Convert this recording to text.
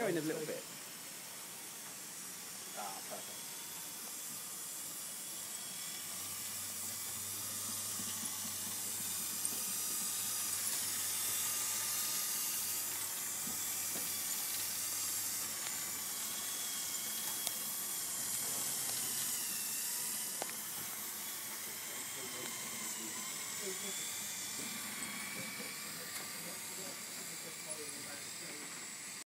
Go in a little bit. Ah, perfect.